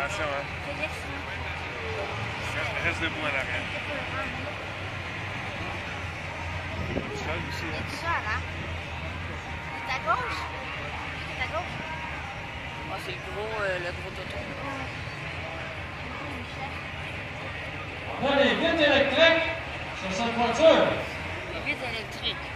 Attention, hein. Ça. Reste, reste debout en arrière. Hein. C'est le aussi, Il seul, hein? Il à gauche. À gauche. Ah, c'est le gros, euh, le gros toto. On a les sur cette voiture. Les vitres électriques.